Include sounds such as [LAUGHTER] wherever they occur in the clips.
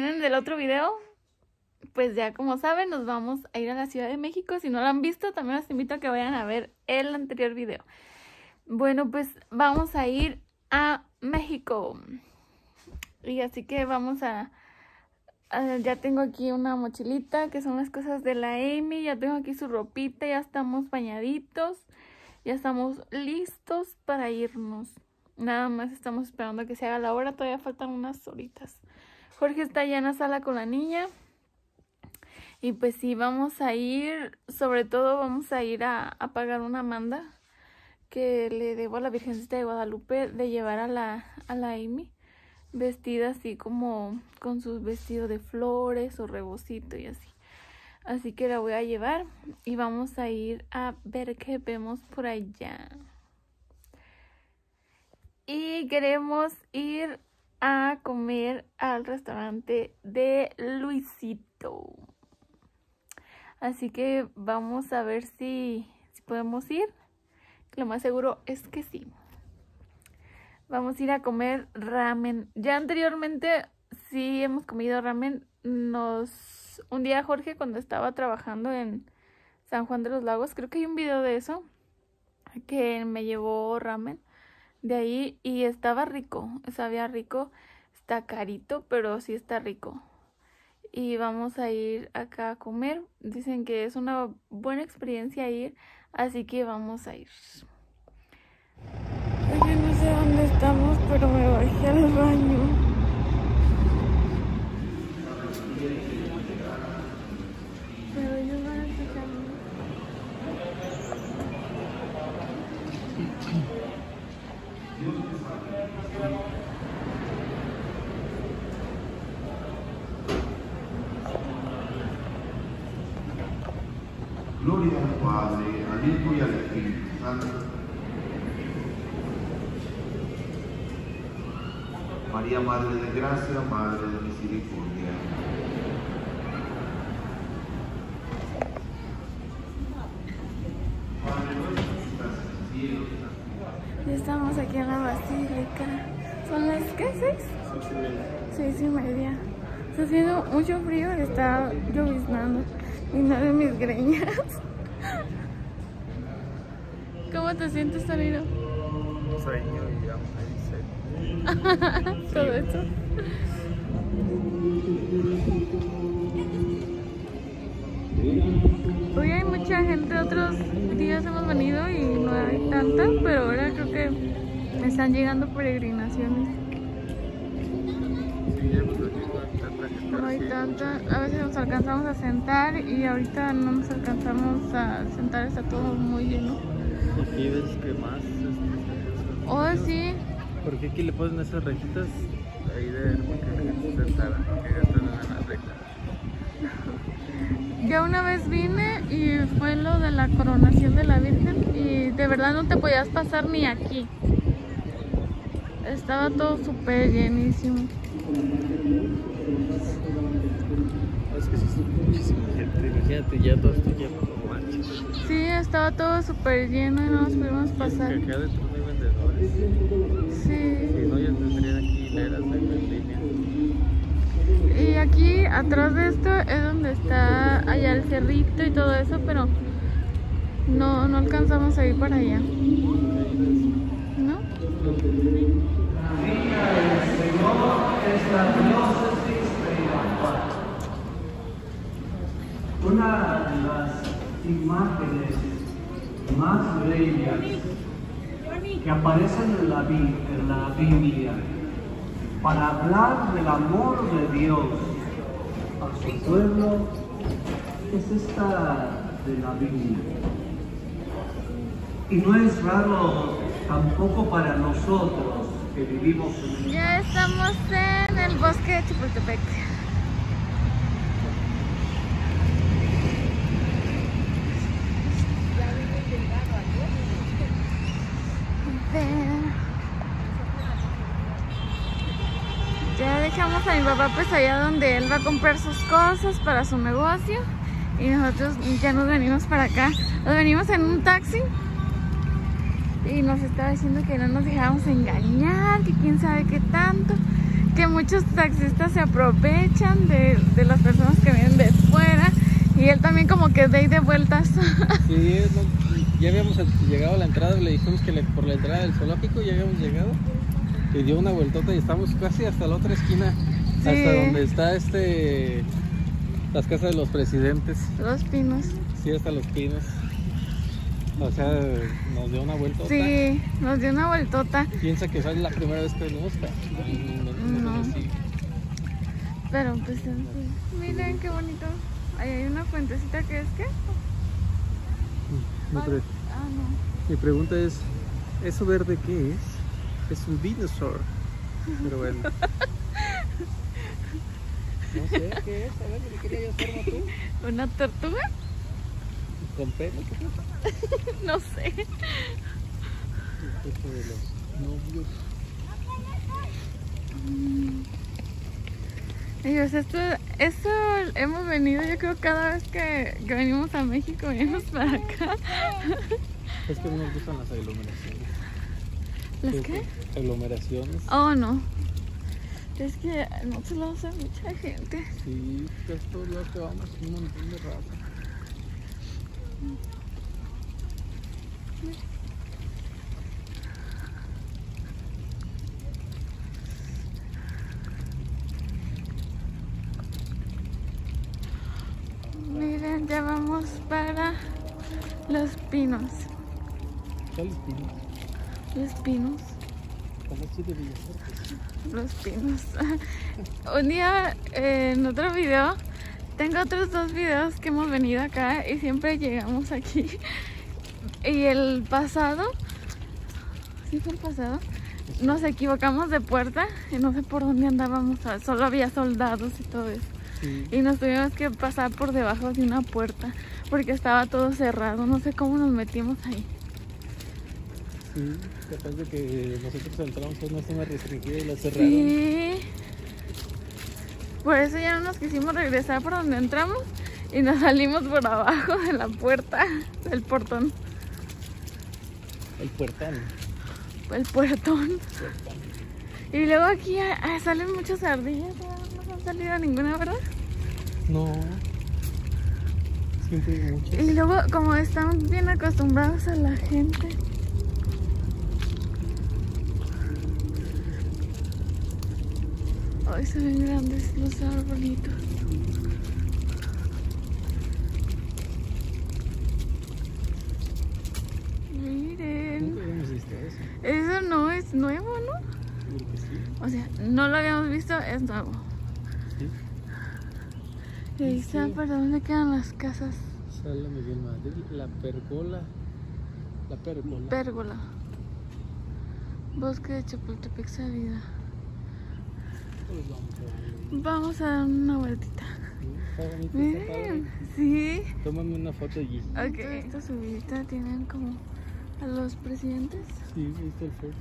vienen del otro video, pues ya como saben, nos vamos a ir a la Ciudad de México. Si no lo han visto, también los invito a que vayan a ver el anterior video. Bueno, pues vamos a ir a México. Y así que vamos a, ya tengo aquí una mochilita que son las cosas de la Amy, ya tengo aquí su ropita, ya estamos bañaditos, ya estamos listos para irnos. Nada más estamos esperando que se haga la hora, todavía faltan unas horitas. Jorge está ya en la sala con la niña. Y pues sí, vamos a ir, sobre todo vamos a ir a, pagar una manda que le debo a la Virgencita de Guadalupe de llevar a la, a la Amy vestida así como con su vestido de flores o rebocito y así. Así que la voy a llevar y vamos a ir a ver qué vemos por allá. Y queremos ir a comer al restaurante de Luisito. Así que vamos a ver si, podemos ir. Lo más seguro es que sí. Vamos a ir a comer ramen. Ya anteriormente sí hemos comido ramen. Nos un día Jorge cuando estaba trabajando en San Juan de los Lagos, creo que hay un video de eso que me llevó ramen de ahí y estaba rico, sabía rico, está carito, pero sí está rico. Y vamos a ir acá a comer. Dicen que es una buena experiencia ir, así que vamos a ir. Yo no sé dónde estamos, pero me bajé al baño. Pero ellos van a escucharme. Gloria al Padre, al Hijo y al Espíritu Santo. María, Madre de Gracia, Madre de Misericordia. Ya estamos aquí en la basílica. ¿Son las qué? ¿Seis? Seis y media. Está haciendo mucho frío y está lloviznando. Y no de mis greñas. ¿Cómo te sientes, Sonido? sueño y hambre y sed. Todo esto. Hoy hay mucha gente, otros días hemos venido y no hay tanta, pero ahora creo que me están llegando peregrinaciones. No hay tanta, a veces nos alcanzamos a sentar y ahorita no nos alcanzamos a sentar, está todo muy lleno. Aquí ves que más. este, Oh, sí, Porque aquí le ponen esas rejitas ahí de para que la gente se sentara, que gastan en ya una vez vine y fue lo de la coronación de la Virgen y de verdad no te podías pasar ni aquí. Estaba todo súper llenísimo. Es que sí es muchísima gente. Imagínate ya todo esto ya no manches. Sí, estaba todo súper lleno y no nos pudimos pasar. Que acá adentro no hay vendedores. Sí. Si no, ya tendrían aquí hileras de en línea. Y aquí atrás de esto es donde está allá el cerrito y todo eso, pero no, no alcanzamos a ir para allá. ¿No? Una de las imágenes más bellas que aparecen en la, Biblia para hablar del amor de Dios a su pueblo es esta de la Biblia. Y no es raro tampoco para nosotros que vivimos en el Ya estamos en el bosque de Chapultepec. Ven. Ya dejamos a mi papá pues allá donde él va a comprar sus cosas para su negocio y nosotros ya nos venimos para acá. Nos venimos en un taxi y nos estaba diciendo que no nos dejáramos engañar, que quién sabe qué tanto, que muchos taxistas se aprovechan de, de las personas que vienen de fuera y él también como que de ahí de vueltas. [LAUGHS] Sí, ya habíamos llegado a la entrada, le dijimos que por la entrada del zoológico ya habíamos llegado. Y dio una vueltota y estamos casi hasta la otra esquina, Sí. hasta donde está este las casas de los presidentes. Los pinos. Sí, hasta los pinos. O sea, nos dio una vueltota. Sí, nos dio una vueltota, Piensa que esa es la primera vez que venimos pero no, pero pues. Miren qué bonito. Ahí hay una fuentecita que es qué? Mi, pre- Ah, no. mi pregunta es, ¿eso verde qué es? Es un dinosaur. Pero bueno. No sé qué es, a ver, ¿qué querías forma tú? ¿Una tortuga? ¿Con pelo? ¿Qué es [LAUGHS] No sé. Esto de los novios. Ellos, esto, esto hemos venido, yo creo, cada vez que, que venimos a México, venimos para acá. Es que no nos gustan las aglomeraciones. ¿Las qué? Aglomeraciones. Oh, no. Es que no se lo hace mucha gente. Sí, que es lados que vamos, un montón de raza. Miren, ya vamos para los pinos. ¿Cuáles pinos? Los pinos. De. Los pinos. Un día eh, en otro video, tengo otros dos videos que hemos venido acá y siempre llegamos aquí. Y el pasado, ¿sí fue el pasado? Nos equivocamos de puerta y no sé por dónde andábamos, solo había soldados y todo eso. Sí. Y nos tuvimos que pasar por debajo de una puerta porque estaba todo cerrado, no sé cómo nos metimos ahí. Sí, capaz de que nosotros entramos a una zona restringida y la cerraron. Sí. Por eso ya no nos quisimos regresar por donde entramos y nos salimos por abajo de la puerta del portón, El puertán. el puertón. Y luego aquí ah, ah, salen muchas ardillas, no han salido ninguna, ¿verdad? No. Siempre hay muchas. Y luego como están bien acostumbrados a la gente. Ay, se ven grandes los arbolitos. Miren. Nunca habíamos visto eso. Eso no es nuevo, ¿no? Seguro que sí. O sea, no lo habíamos visto, es nuevo. Sí. Y ahí está, Sí. ¿para dónde quedan las casas? Sala Miguel Madrid, la pergola. La pergola. Pérgola. Bosque de Chapultepec salida. Vamos a dar una vueltita. Sí, Está bonito, está Miren, sí. Tómame una foto allí. Ok. Esta subidita tienen como a los presidentes. Sí, viste el Fox.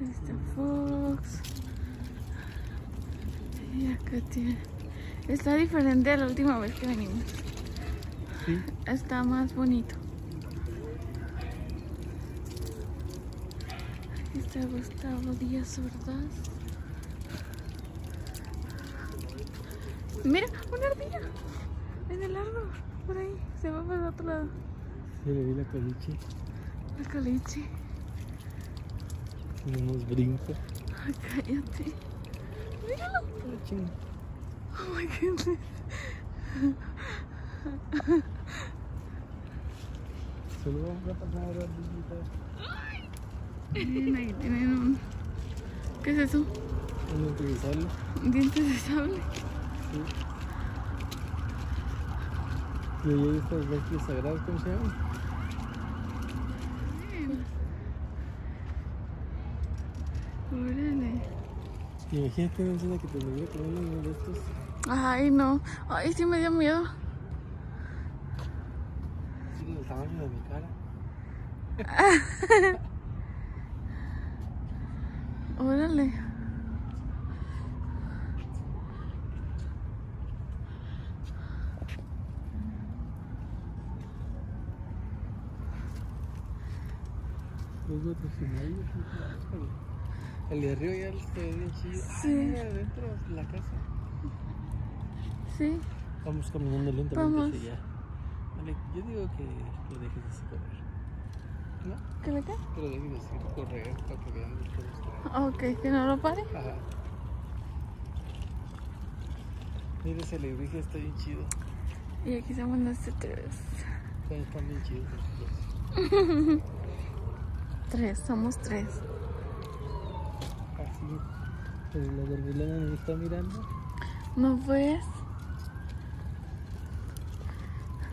Este Fox. Y acá tiene. Está diferente a la última vez que venimos. Sí. Está más bonito. Aquí está Gustavo Díaz Ordaz. Mira, una ardilla. En el árbol. Por ahí. Se va para el otro lado. Sí, le vi la caliche. El caliche. Tiene unos brincos. Ay, cállate. Míralo. Oh my goodness. Solo vamos a pasar ahora visitas. Miren, ahí tienen un. ¿Qué es eso? Vamos a utilizarlo. Dientes de sable. Y ahí estas bestias sagradas, ¿cómo se llaman? Órale. Imagínate una escena que te hubiera comiendo uno de estos. Ay, no. Ay, sí me dio miedo. Tiene el tamaño de mi cara. [LAUGHS] Órale. Dos metros y medio. El de arriba ya se ve bien chido. Sí. Ah, adentro de la casa. Sí. Vamos caminando lentamente Vamos. hacia allá. Vale, yo digo que lo dejes así correr. ¿No? ¿Qué le queda? Que lo dejes así correr para que vean cómo está. Ok, que no lo pare. Ajá. Mira ese alebrije, está bien chido. Y aquí somos nosotros. Están, están bien chidos los dos. [LAUGHS] Tres, somos tres. Así. Pero la dormilona nos está mirando. ¿No ves?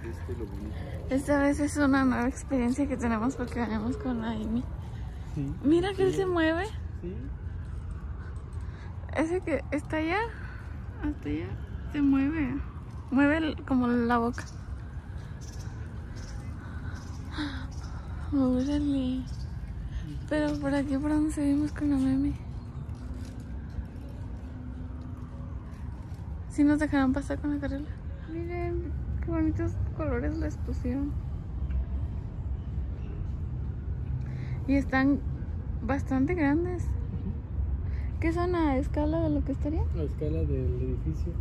Este lo bonito. Esta vez es una nueva experiencia que tenemos porque venimos con la Amy. Sí. Mira que él se mueve. Sí. Ese que está allá, hasta allá, se mueve. Mueve el- como la boca. Órale. Pero por aquí, por donde seguimos con la meme. Si nos dejarán pasar con la carrera. Miren, qué bonitos colores les pusieron. Y están bastante grandes. ¿Qué son a escala de lo que estaría? La escala del edificio.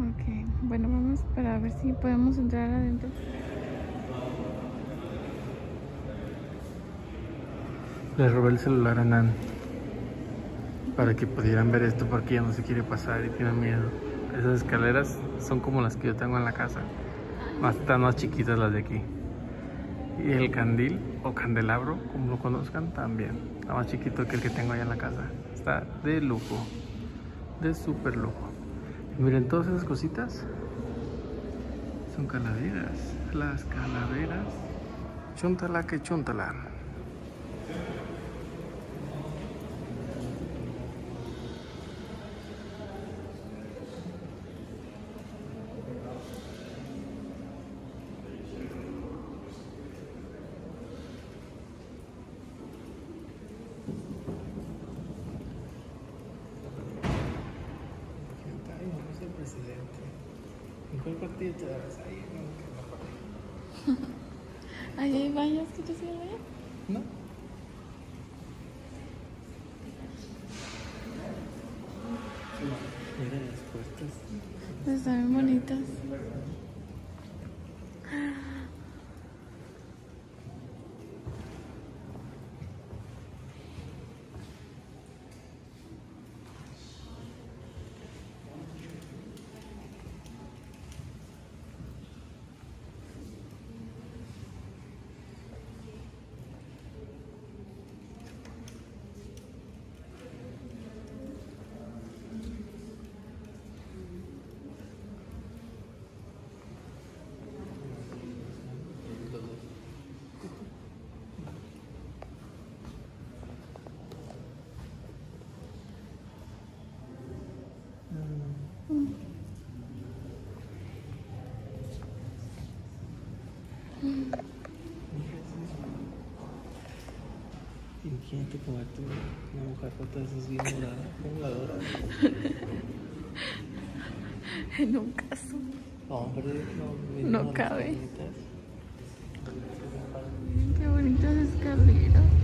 Ok, bueno, vamos para ver si podemos entrar adentro. Le robé el celular a Nan para que pudieran ver esto porque ella no se quiere pasar y tiene miedo. Esas escaleras son como las que yo tengo en la casa, más están más chiquitas las de aquí. Y el candil o candelabro, como lo conozcan, también. Está más chiquito que el que tengo allá en la casa. Está de lujo, de súper lujo. Miren todas esas cositas. Son calaveras. Las calaveras. Chuntala que chuntala. Ay, no, es el presidente. ¿En cuál partido te das? Ahí no, que no Ahí hay baños, ¿quieres ir al baño? ¿No? Mira las puertas. Están bien bonitas. Imagínate comerte una mojarrota de esas bien la dorada. En un caso. Hombre, no, No cabe. Qué bonitas escaleras.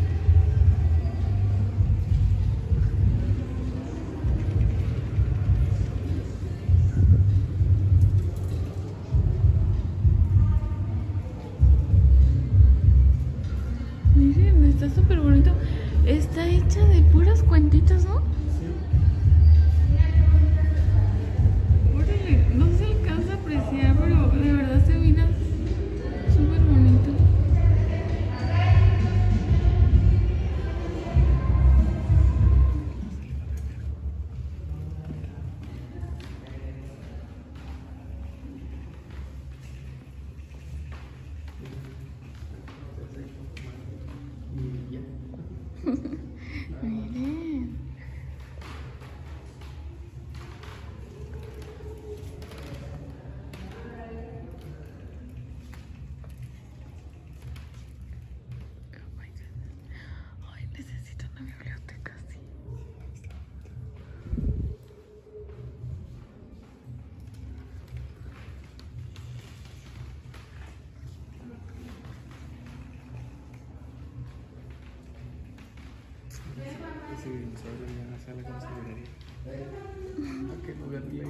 Dinosaurio ya no sé cómo se vería. ¿A qué lugar le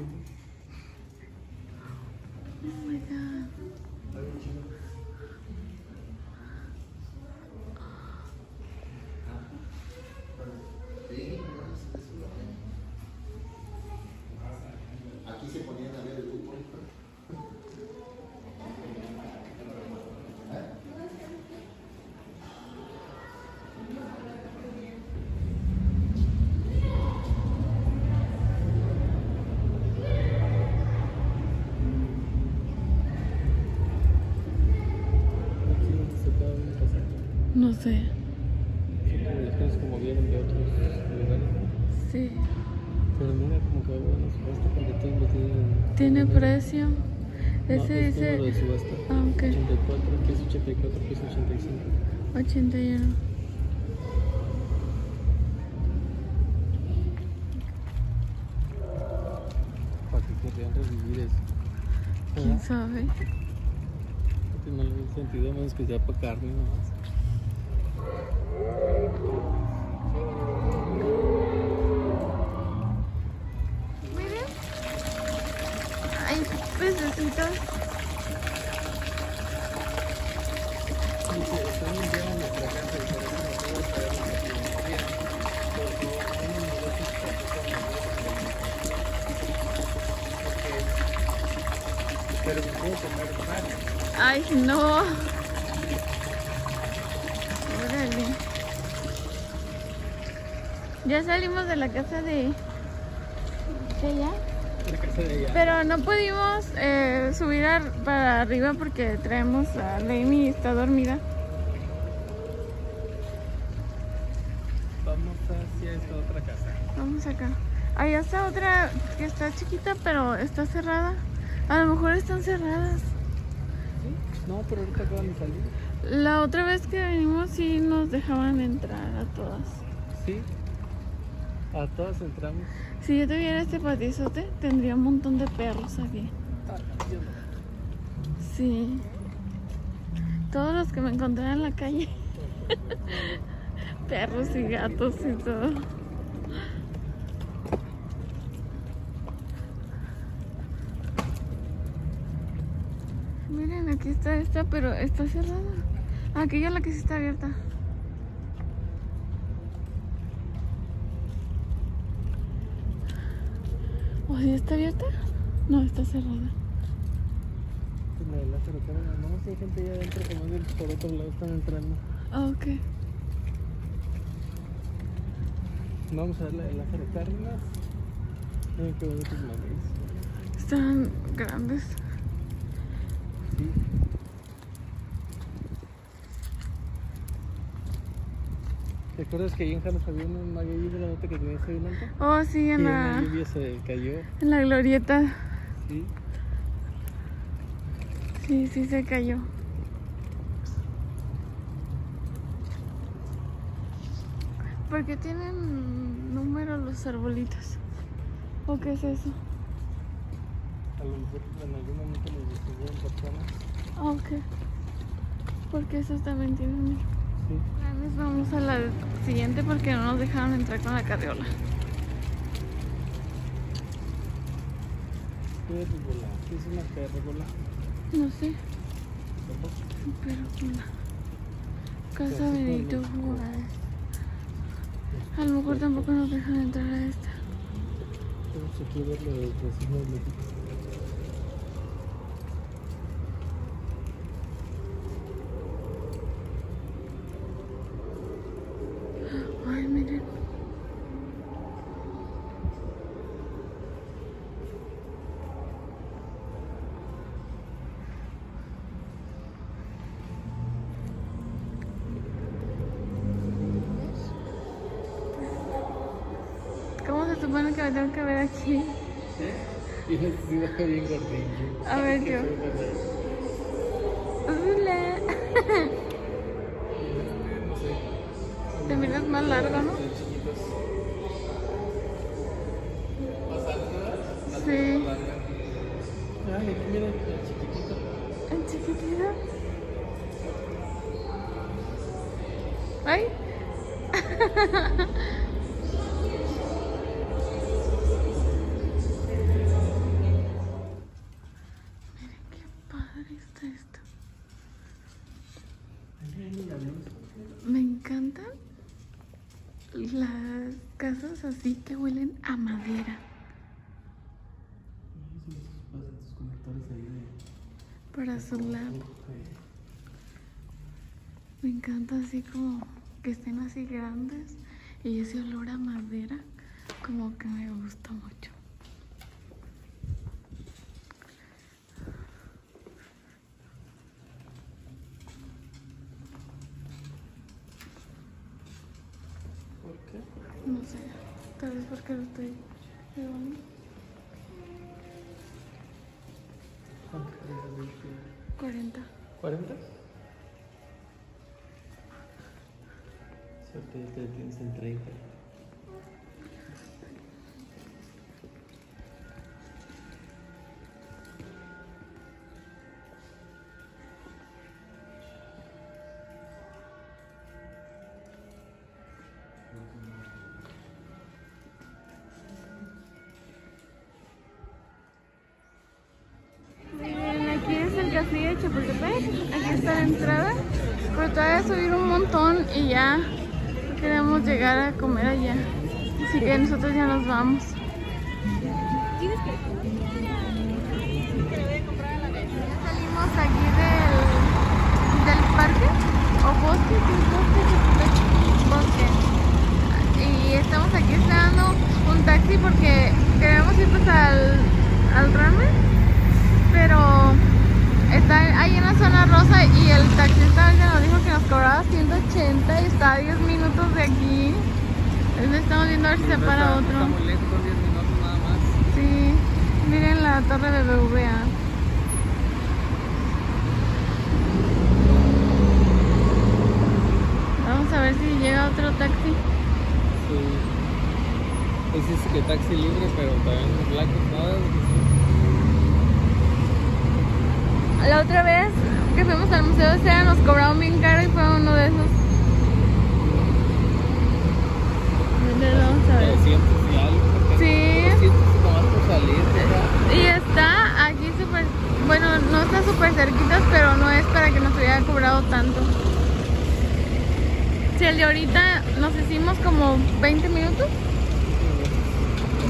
sé. Son como las cosas como vienen de otros lugares. Sí. Pero mira como que bueno, subasta porque tienen. Tiene precio. No, Ese es todo lo dice de subasta. Ah, ok. 84, que es 84, que es 85. 81. Para que querrían revivir eso. ¿Quién sabe? No le veo sentido menos que sea para carne nomás. Miren. Hay pececitos. Dice, están limpiando nuestra casa y por eso no puedo traernos aquí en el día. Porque hay un negocio que tampoco me gusta Pero me puedo comer varios. Ay, no. Órale. Ya salimos de la casa de... ¿De allá? La casa de allá. Pero no pudimos eh, subir ar- para arriba porque traemos a Lainey está dormida. Vamos hacia esta otra casa. Vamos acá. Allá está otra que está chiquita pero está cerrada. A lo mejor están cerradas. ¿Sí? No, pero ahorita acaban de salir. La otra vez que venimos sí nos dejaban entrar a todas. Sí. A todas entramos. Si yo tuviera este patizote, tendría un montón de perros aquí. Sí. Todos los que me encontré en la calle. [LAUGHS] perros y gatos y todo. Miren, aquí está esta, pero está cerrada. Aquella la que sí está abierta. ¿O sí está abierta? No, está cerrada. La de Lázaro Cárdenas, no, si hay gente allá adentro como del por otro lado están entrando. Ah, ok. Vamos a ver la de Lázaro Cárdenas. Miren qué bonitos mames. Están grandes. Sí. ¿Te acuerdas que ahí en Janos había un maguey de la nota que tenía ese? Oh, sí, en en la la, lluvia se cayó. en la glorieta. Sí. Sí, sí se cayó. Porque tienen número los arbolitos. ¿O qué es eso? A lo mejor en algún momento distinguieron personas. Ah, ok. Porque esos también tienen número. Planes, Vamos a la siguiente porque no nos dejaron entrar con la carriola. Pérgola. ¿Qué es una pérgola? No sé, Tampoco. pero con la casa Benito Juárez. A lo mejor tampoco nos dejan entrar a esta. Vamos aquí a ver lo del racismo en México. ¿Cómo se supone que me tengo que ver aquí? A ver yo. Hola. Te miras más largo, ¿no? Sí. Ay, mira el chiquitito. ¿En chiquitito? Ay. [LAUGHS] Para su. Me encanta así como que estén así grandes y ese olor a madera como que me gusta mucho. ¿Por qué? No sé, tal vez porque lo estoy llevando. 40. ¿40? Suerte 30. Entrada. Pero todavía subir un montón y ya queremos llegar a comer allá. Así que nosotros ya nos vamos. Ya salimos aquí del, del parque o bosque, ¿qué es bosque? Bosque. Y estamos aquí esperando un taxi porque queremos ir pues al, al ramen pero está ahí en la zona rosa y el taxista ya nos dijo que nos cobraba 180 y está a 10 minutos de aquí. Entonces estamos viendo a ver si se para otro. Está muy lejos, son 10 minutos nada más. Sí, miren la torre de BBVA. Vamos a ver si llega otro taxi. Sí. Pues dice que taxi libre, pero no es blanco, nada. La otra vez que fuimos al Museo de Cera nos cobraron bien caro y fue uno de esos. Vamos a ver. 300 y algo. porque Sí. 200 nomás por salir. ¿verdad? Y está aquí súper, bueno, no está súper cerquitas, pero no es para que nos hubiera cobrado tanto. Si el de ahorita nos hicimos como 20 minutos,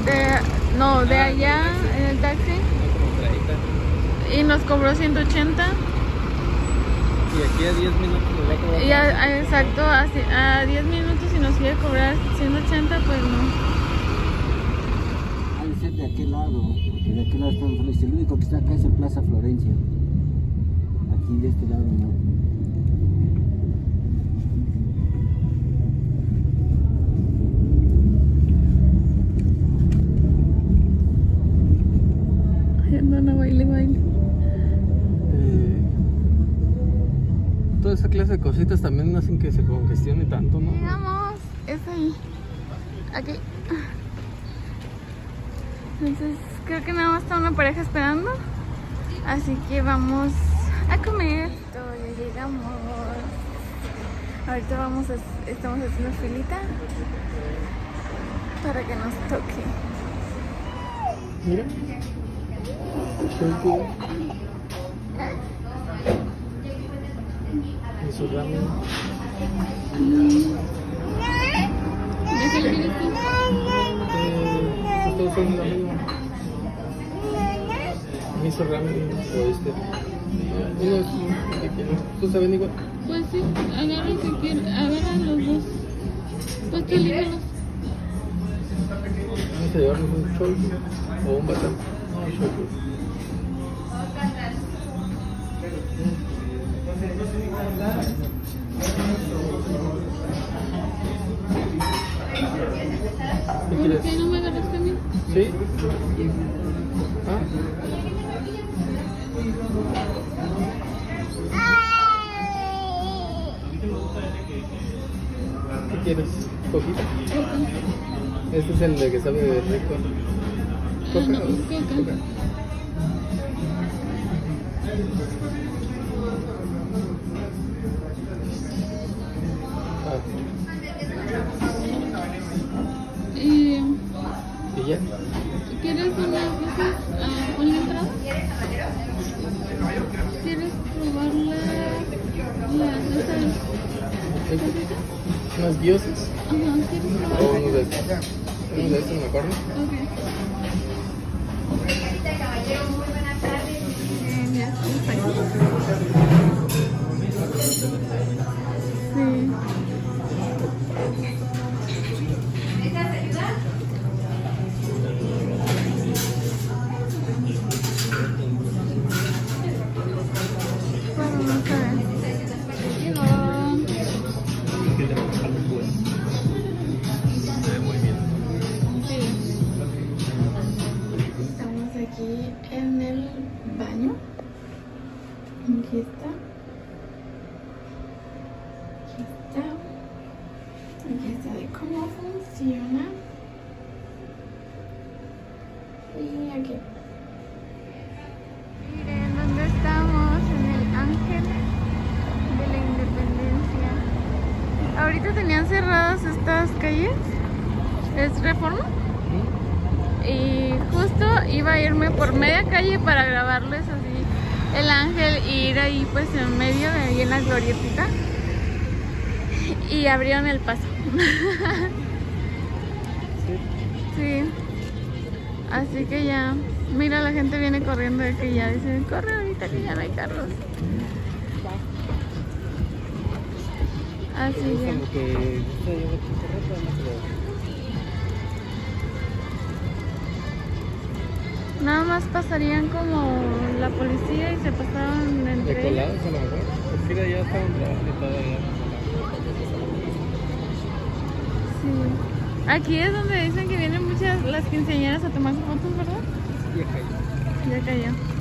de, no, de allá en el taxi, Como 30. Y nos cobró 180. Y aquí a 10 minutos nos va a cobrar. Y a- a- exacto, así- a 10 minutos y nos quiere cobrar 180, pues no. Ha de ser de aquel lado, porque de aquel lado estamos solos. El único que está acá es el Plaza Florencia. Aquí de este lado no. Ay, andan a baile, baile. Eh, toda esa clase de cositas también no hacen que se congestione tanto, ¿no? Llegamos, es ahí. Aquí. Entonces, creo que nada más está una pareja esperando. Así que vamos a comer. Ya llegamos. Ahorita vamos a, estamos haciendo filita para que nos toque. Mira. Y su ramen. ¿Ya se lo quieres tú? Eh, ramen o este. ¿Todos saben igual? Pues sí, agarra el que quieras, agarra los dos. Pues tú elígelos. Vamos a llevarnos un choy o un batán. No, choy. ¿Qué ¿Por qué no me agarraste a mí? ¿Sí? ¿Ah? ¿Qué quieres? ¿Coquita? Este es el de que sabe de rico. Ah, no, coca. Unos dioses. O uno de estos. Uno de estos mejor. Ok. El ángel y ir ahí pues en medio de ahí en la glorietita. Y abrieron el paso. [LAUGHS] Sí. Así que ya, mira la gente viene corriendo de que ya dicen, corre ahorita que ya no hay carros. Así que... Nada más pasarían como la policía y se pasaban entre De ellos. colados a lo mejor. Pues mira, ya estaban trabajando y todo allá. Sí. Aquí es donde dicen que vienen muchas las quinceañeras a tomar sus fotos, ¿verdad? Ya cayó. Ya cayó.